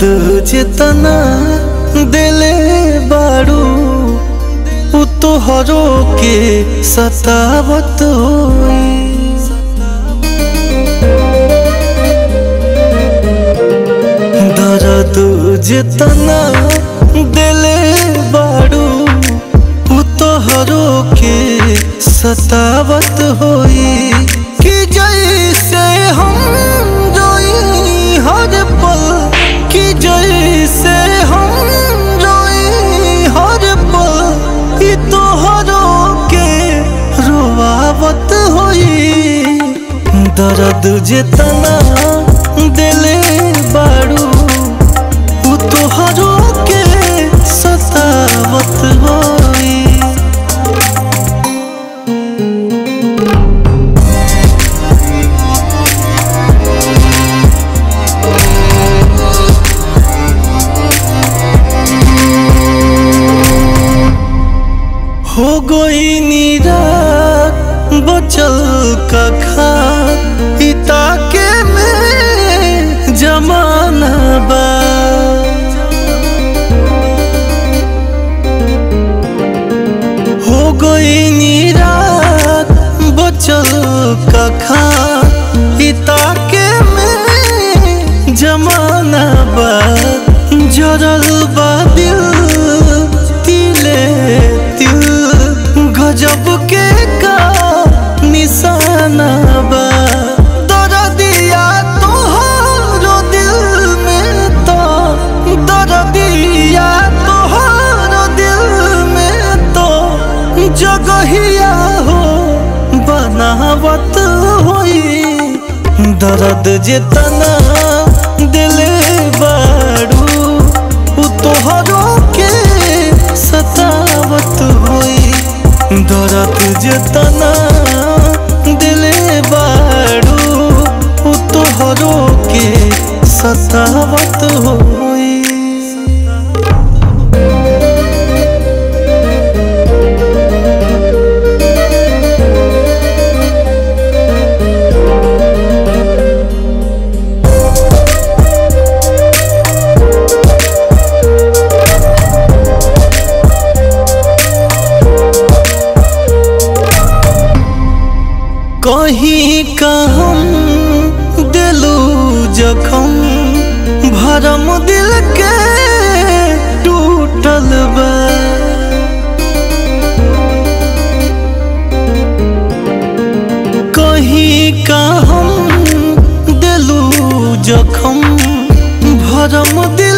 दर्द जितना दिले बारू उ तोहरो के सतावत होई। दर्द दिले बारू उ तोहरो के सतावत होई। जैसे हम रोई हर पल ई तोहरो के रुआवत होई। दर्द जितना हो गई नीरा बचल का खा इता के में जमाना बा। हो गई नीरा बचल का खा इता के में जमाना बा। जरल बा दिल। जगहिया हो, बनावत होई। दर्द जितना दिले उ तोहरो के सतावत होई। दर्द जितना दिले उ तोहरो के सतावत होई। कहीं का हम दिलू जखम, भरम दिल के टूटल बा। कहीं का हम दिलू जखम, भरम दिल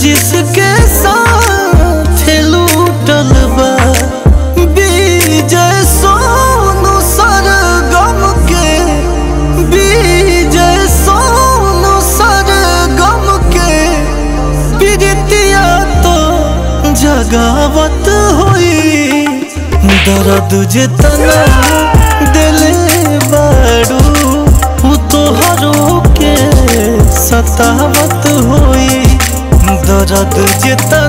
साजिश के साथ लूटल बा विजय सोनू सरगम के विजय सोनू सरगम के। प्रीतिया तो जगावत होई, दर्द जितना दिले बारू उ तोहरो के सतावत होई। दर्द जितना